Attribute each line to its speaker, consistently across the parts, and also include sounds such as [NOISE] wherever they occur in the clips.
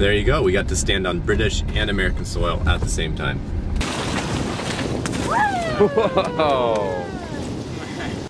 Speaker 1: there you go. We got to stand on British and American soil at the same time. Whoa!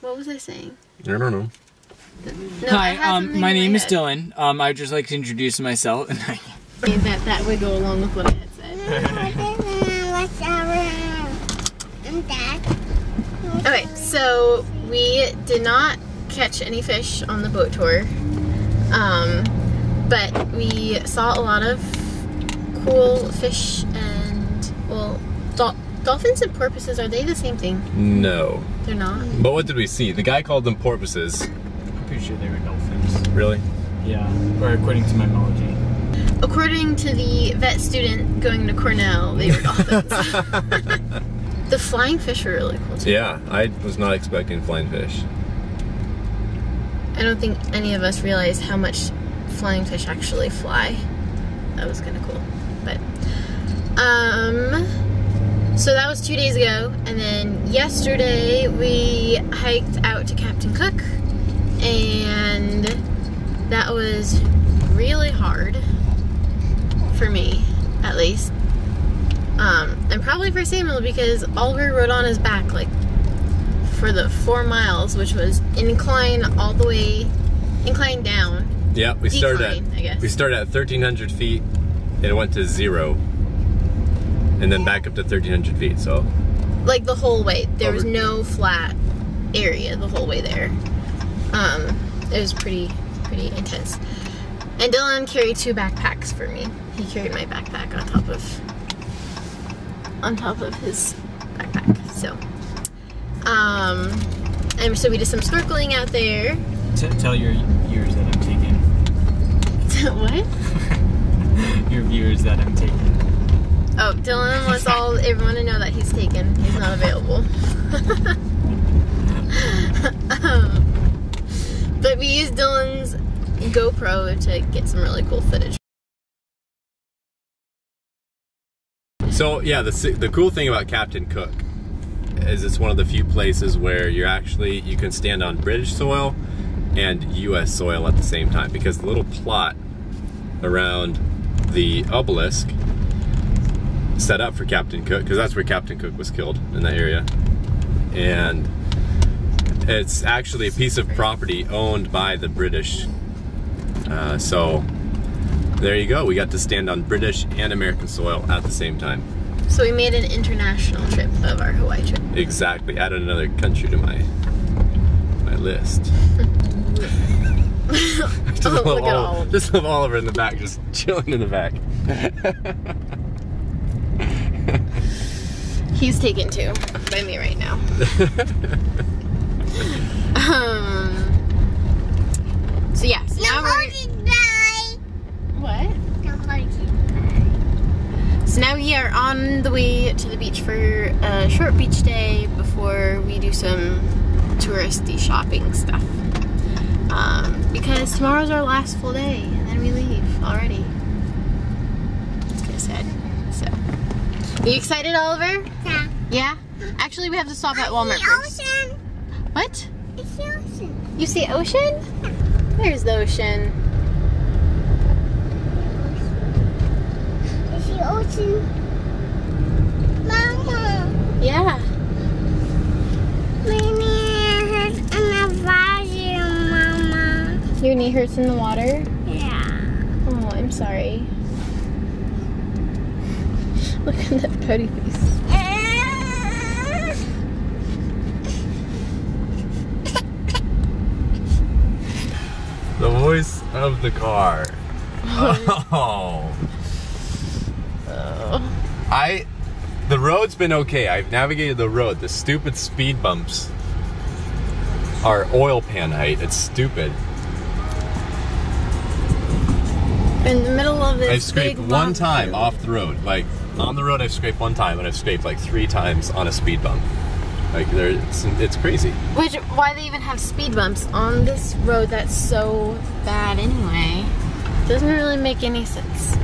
Speaker 2: What was I saying?
Speaker 1: I don't know.
Speaker 2: No,
Speaker 3: Hi, um, my name is. Dylan. Um, I'd just like to introduce myself.
Speaker 2: That that would go along with what I had said. [LAUGHS] Okay, so we did not catch any fish on the boat tour, um, but we saw a lot of cool fish and well, dol- dolphins and porpoises. Are they the same thing?
Speaker 1: No.
Speaker 2: They're not.
Speaker 1: But what did we see? The guy called them porpoises.
Speaker 3: I'm pretty sure they were dolphins.
Speaker 1: Really?
Speaker 3: Yeah, or according to my mythology.
Speaker 2: According to the vet student going to Cornell, they were dolphins. [LAUGHS] [LAUGHS] the flying fish were really cool too.
Speaker 1: Yeah, I was not expecting flying fish.
Speaker 2: I don't think any of us realized how much flying fish actually fly. That was kind of cool. But, um, so that was two days ago. And then yesterday we hiked out to Captain Cook. And that was really hard. For me, at least. Um, and probably for Samuel because Oliver rode on his back like for the four miles, which was incline all the way, incline down.
Speaker 1: Yeah, we started
Speaker 2: Decline, I
Speaker 1: at
Speaker 2: guess.
Speaker 1: we started at 1300 feet and it went to zero. And then back up to 1300 feet, so
Speaker 2: Like the whole way. There was no flat area the whole way there. Um, it was pretty, pretty intense. And Dylan carried two backpacks for me. He carried my backpack on top of, on top of his backpack. So, um, and so we did some snorkeling out there.
Speaker 3: T- tell your viewers that I'm taking. [LAUGHS]
Speaker 2: what?
Speaker 3: Your viewers that I'm taking.
Speaker 2: Oh, Dylan wants all everyone to know that he's taken. He's not available. [LAUGHS] um, but we used Dylan's GoPro to get some really cool footage.
Speaker 1: So yeah, the the cool thing about Captain Cook is it's one of the few places where you're actually you can stand on British soil and U.S. soil at the same time because the little plot around the obelisk set up for Captain Cook because that's where Captain Cook was killed in that area, and it's actually a piece of property owned by the British. Uh, so there you go. We got to stand on British and American soil at the same time.
Speaker 2: So we made an international trip of our Hawaii trip.
Speaker 1: Exactly. Added another country to my my list. [LAUGHS] just,
Speaker 2: Oh,
Speaker 1: love
Speaker 2: look at Oliver.
Speaker 1: just love Oliver in the back, just [LAUGHS] chilling in the back.
Speaker 2: He's taken too by me right now. um. So yeah. So now we're. What? So now we are on the way to the beach for a short beach day before we do some touristy shopping stuff. Um, because tomorrow's our last full day and then we leave already. It's kind of sad. So, are you excited, Oliver?
Speaker 4: Yeah.
Speaker 2: Yeah. Actually, we have to stop at Walmart first.
Speaker 4: Ocean.
Speaker 2: What?
Speaker 4: It's the ocean.
Speaker 2: You see ocean? There's the ocean.
Speaker 4: It's the ocean. Mama,
Speaker 2: Yeah. Your knee hurts in the water.
Speaker 4: Yeah.
Speaker 2: Oh, I'm sorry. Look at that pouty face.
Speaker 1: The voice of the car. [LAUGHS] Oh.
Speaker 2: Oh.
Speaker 1: I the road's been okay. I've navigated the road. The stupid speed bumps are oil pan height. It's stupid.
Speaker 2: In the middle of this
Speaker 1: I've scraped one time off the road. Like on the road, I've scraped one time, and I've scraped like three times on a speed bump. Like there, it's, it's crazy.
Speaker 2: Which, why they even have speed bumps on this road that's so bad anyway? Doesn't really make any sense.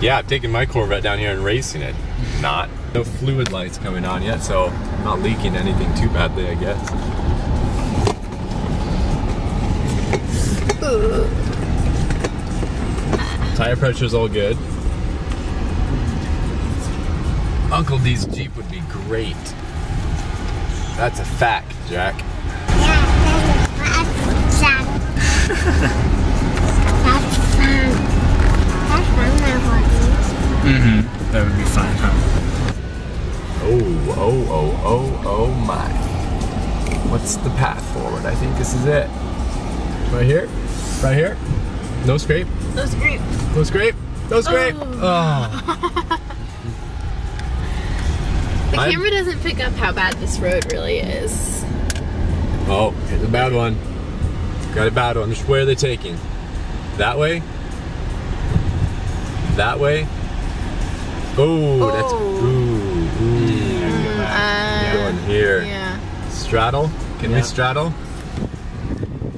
Speaker 1: Yeah, I've taken my Corvette down here and racing it. Not. No fluid lights coming on yet, so I'm not leaking anything too badly, I guess. Tire pressure's all good. Uncle D's Jeep would be great. That's a fact, Jack.
Speaker 4: Yeah, that's fun. That's fun. That's fun, my horse.
Speaker 3: Mm-hmm. That would be fun, huh?
Speaker 1: Oh, oh, oh, oh, oh my. What's the path forward? I think this is it. Right here? Right here? No scrape?
Speaker 2: That was great.
Speaker 1: No scrape? No scrape!
Speaker 2: Oh.
Speaker 1: Oh. [LAUGHS]
Speaker 2: The
Speaker 1: I'm-
Speaker 2: camera doesn't pick up how bad this road really is.
Speaker 1: Oh, it's a bad one. Got a bad one. Which way are they taking? That way? That way? Oh, that's.
Speaker 2: Oh.
Speaker 1: Ooh, ooh.
Speaker 2: Uh,
Speaker 1: Going here.
Speaker 2: Yeah.
Speaker 1: Straddle? Can
Speaker 3: Yeah.
Speaker 1: we straddle?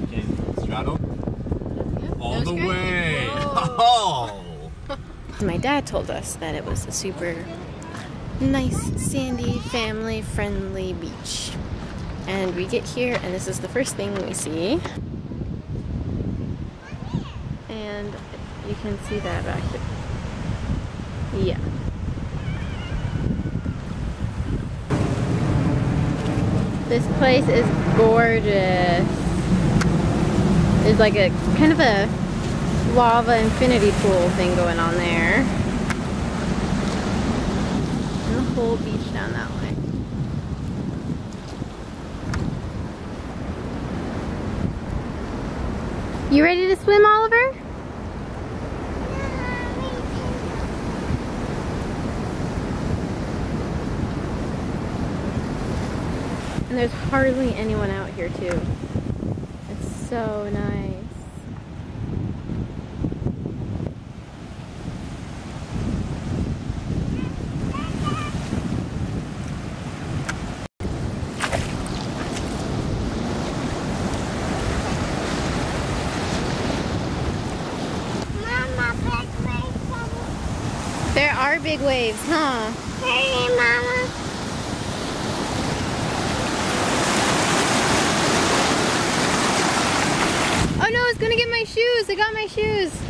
Speaker 3: Okay.
Speaker 1: Straddle? All
Speaker 2: That
Speaker 1: the
Speaker 2: great.
Speaker 1: way!
Speaker 2: My dad told us that it was a super nice, sandy, family friendly beach. And we get here, and this is the first thing we see. And you can see that back there. Yeah. This place is gorgeous. It's like a kind of a lava infinity pool thing going on there. And the whole beach down that way. You ready to swim, Oliver? And there's hardly anyone out here too. It's so nice.
Speaker 4: Mama, big wave.
Speaker 2: There are big waves, huh?
Speaker 4: Hey, Mama.
Speaker 2: Oh no, it's gonna get my shoes. I got my shoes.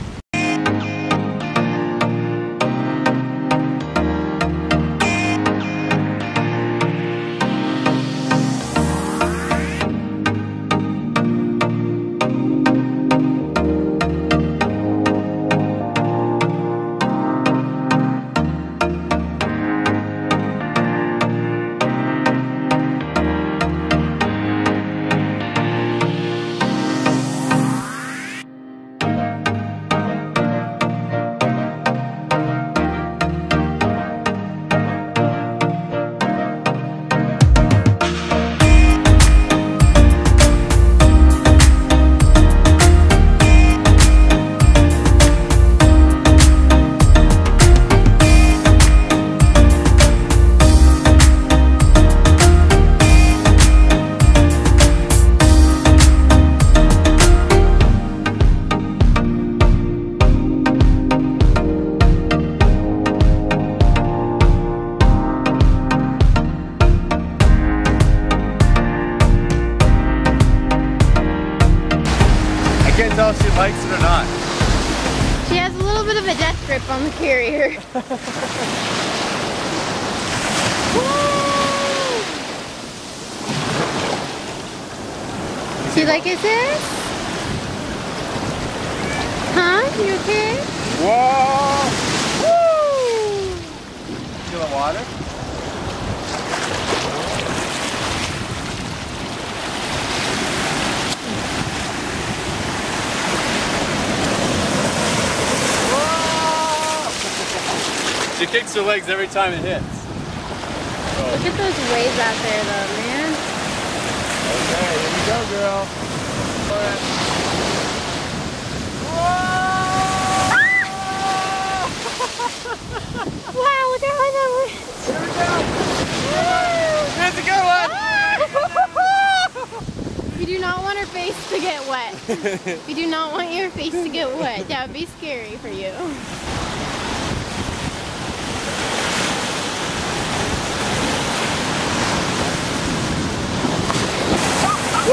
Speaker 2: On the carrier. Do you like it, sis? Huh? You okay?
Speaker 1: Whoa!
Speaker 2: Woo!
Speaker 1: Feel the water? She kicks her legs every time it hits.
Speaker 2: Look at those waves out there, though, man.
Speaker 1: Okay, here we go, girl. [LAUGHS]
Speaker 2: Wow, look at how that went.
Speaker 1: Here's a good one! [LAUGHS]
Speaker 2: You do not want her face to get wet. [LAUGHS] you do not want your face to get wet. That would be scary for you.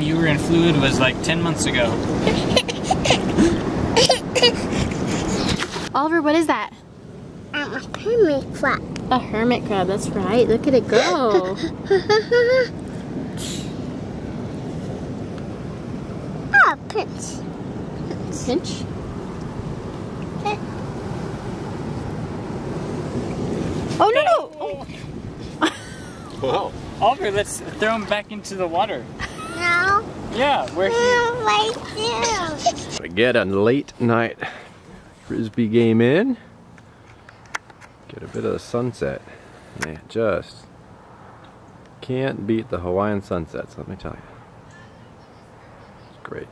Speaker 3: time you were in fluid was like 10 months ago. [LAUGHS]
Speaker 2: Oliver, what is that?
Speaker 4: I'm a hermit crab.
Speaker 2: A hermit crab, that's right. Look at it go. [LAUGHS]
Speaker 4: oh, pinch.
Speaker 2: Pinch. Oh no no! [LAUGHS] Oh.
Speaker 1: Whoa.
Speaker 3: Oliver, let's throw him back into the water.
Speaker 4: No,
Speaker 3: Yeah, where he.
Speaker 4: no, right there.
Speaker 1: We get a late night frisbee game in. Get a bit of the sunset. Man, just can't beat the Hawaiian sunsets, let me tell you. It's great.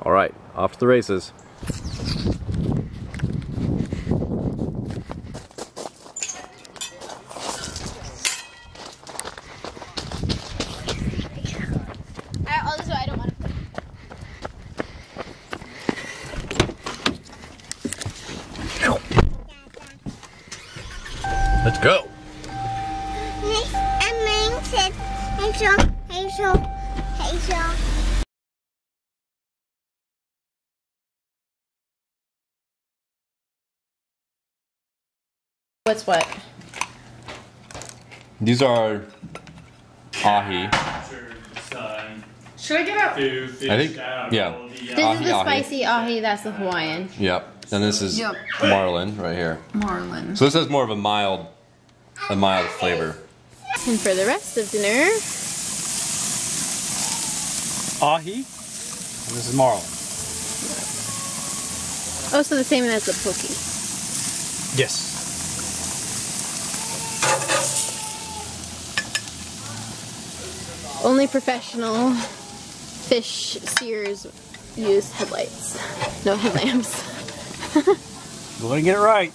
Speaker 1: All right, off to the races. Let's go.
Speaker 4: Next, and said, Hazel, Hazel, Hazel.
Speaker 2: What's what?
Speaker 1: These are ahi.
Speaker 2: Should I give out?
Speaker 1: I think, yeah.
Speaker 2: This is the spicy ahi. That's the Hawaiian.
Speaker 1: Yep. And this is
Speaker 2: Yep.
Speaker 1: marlin right here.
Speaker 2: Marlin.
Speaker 1: So this has more of a mild, a mild flavor.
Speaker 2: And for the rest of dinner,
Speaker 3: Ahi. And this is marlin.
Speaker 2: oh, so the same as the poke.
Speaker 3: Yes.
Speaker 2: Only professional fish sears use headlights, no headlamps.
Speaker 3: You want to get it right.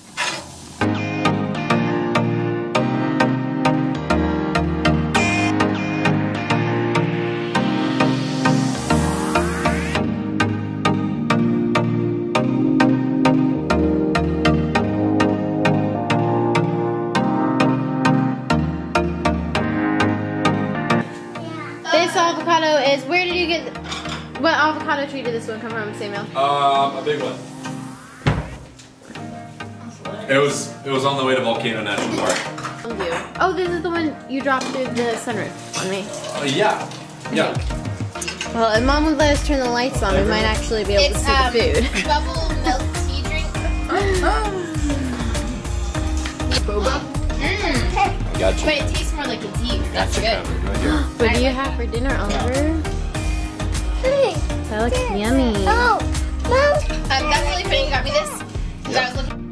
Speaker 2: You get? What avocado tree did this one come from, Samuel?
Speaker 1: Um, a big one. It was it was on the way to Volcano National Park.
Speaker 2: Oh, this is the one you dropped through the sunroof on me.
Speaker 1: Uh, yeah. Yeah.
Speaker 2: Well, if mom would let us turn the lights on, we might actually be able to see
Speaker 1: um,
Speaker 2: the food. [LAUGHS]
Speaker 5: Bubble milk tea drink.
Speaker 2: Boba.
Speaker 1: Gotcha.
Speaker 5: But it tastes more like a tea. That's good.
Speaker 1: Right.
Speaker 2: What do you have for dinner, Oliver? That looks yummy.
Speaker 4: Oh, Mom.
Speaker 5: Um, that's really pretty. You got me this?